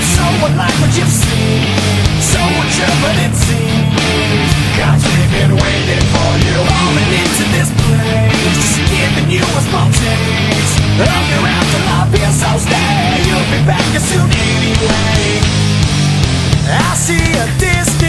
It's somewhat like what you've seen. So German it seems God, we've been waiting for you. Falling into this place just Giving you a small taste. Of your afterlife here so stay. You'll be back as soon anyway. I see a distance.